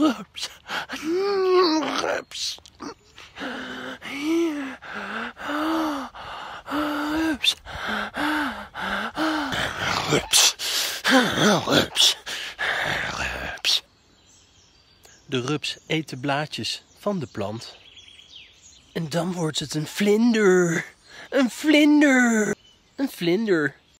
lips. lips. De rups eet de blaadjes van de plant. En dan wordt het een vlinder. Een vlinder. Een vlinder